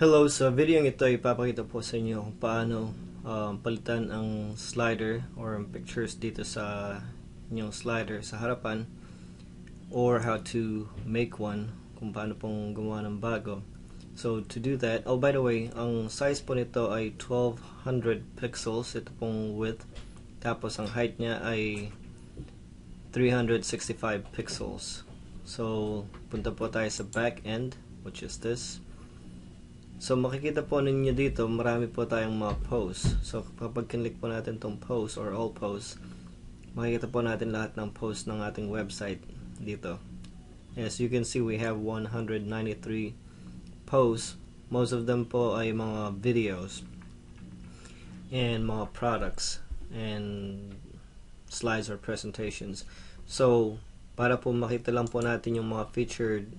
Hello, sa video ito ipapakita po sa inyo kung paano um, palitan ang slider or ang pictures dito sa inyong slider sa harapan or how to make one kung paano pong gumawa ng bago. So to do that, oh by the way, ang size po nito ay 1200 pixels, ito pong width. Tapos ang height niya ay 365 pixels. So punta po tayo sa back end, which is this. So makikita po ninyo dito, marami po tayong mga posts. So kapag kinlik po natin tong post or all posts, makikita po natin lahat ng posts ng ating website dito. As you can see, we have 193 posts. Most of them po ay mga videos and mga products and slides or presentations. So, para po makita lang po natin yung mga featured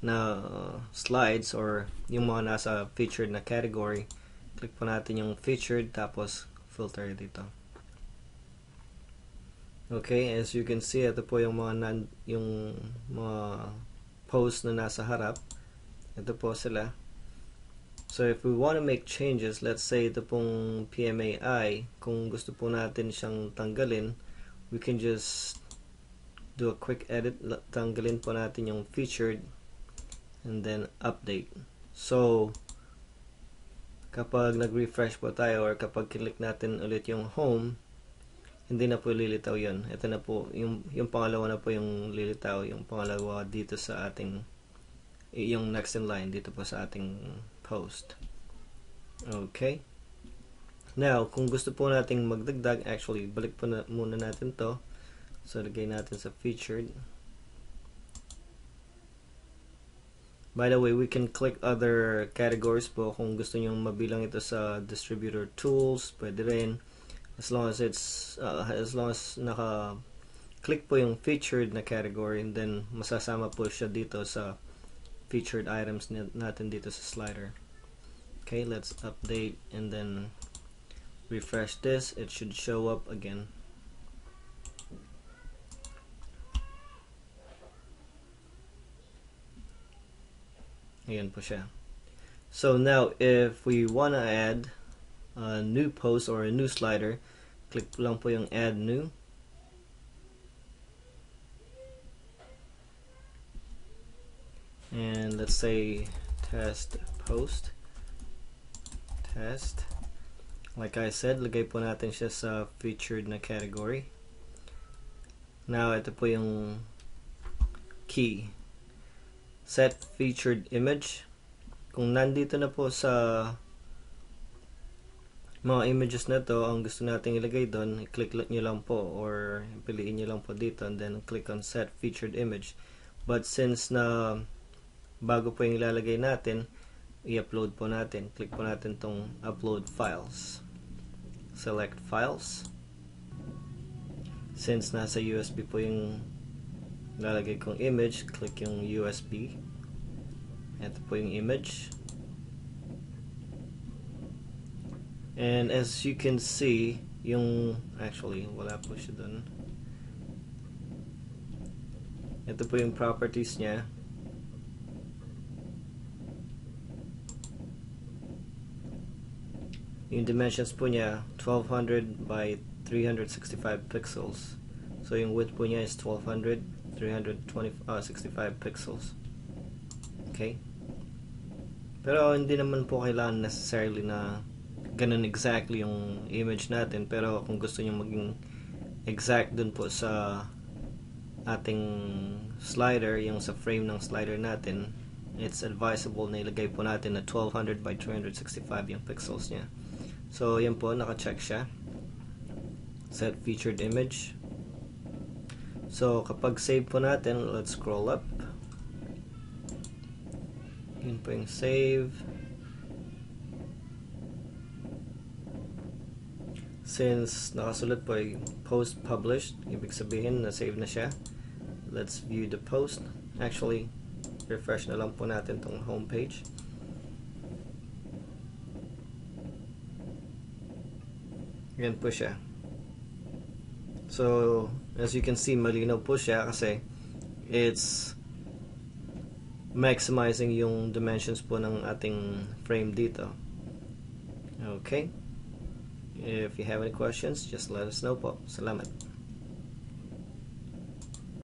na uh, slides or yung mga nasa featured na category. Click po natin yung featured tapos filter dito. Okay as you can see ito po yung mga nan, yung mga posts na nasa harap. Ito po sila. So if we want to make changes let's say ito pong PMAI kung gusto po natin siyang tanggalin we can just do a quick edit. Tanggalin po natin yung featured and then update. So, kapag nag-refresh po tayo or kapag click natin ulit yung home, hindi na po lilitaw yon. Ito na po, yung, yung pangalawa na po yung lilitaw, yung pangalawa dito sa ating, yung next in line dito po sa ating post. Okay. Now, kung gusto po nating magdagdag, actually, balik po na, muna natin to. So, lagay natin sa featured. By the way, we can click other categories po kung gusto niyo mabilang ito sa distributor tools, pwede rin. As long as it's uh, as long as naka click po yung featured na category and then masasama po siya dito sa featured items natin dito sa slider. Okay, let's update and then refresh this. It should show up again. Ayan po siya. So now, if we want to add a new post or a new slider, click lang po yung add new. And let's say test post. Test. Like I said, lagay po natin siya sa featured na category. Now, ito po yung key set featured image. Kung nandito na po sa mga images na to ang gusto nating ilagay doon i-click nyo lang po or piliin nyo lang po dito and then click on set featured image. But since na bago po yung ilalagay natin i-upload po natin. Click po natin tong upload files. Select files. Since nasa USB po yung lalagay kong image, click yung USB. Ito po yung image. And as you can see, yung actually wala po siya dun. Ito po yung properties niya. Yung dimensions po niya 1200 by 365 pixels. So yung width po niya is 1200 365 uh, pixels. Okay? Pero hindi naman po kailangan necessarily na ganun exactly yung image natin. Pero kung gusto niyo maging exact dun po sa ating slider, yung sa frame ng slider natin, it's advisable na ilagay po natin na 1200 by 365 yung pixels niya. So, yan po, naka-check siya. Set featured image. So, kapag save po natin, let's scroll up. Yun po yung save. Since nakasulat po ay post published, ibig sabihin na save na siya. Let's view the post. Actually, refresh na lang po natin tong homepage. Yan po siya. So, as you can see, malinaw po siya kasi it's maximizing yung dimensions po ng ating frame dito. Okay? If you have any questions, just let us know po. Salamat.